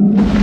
you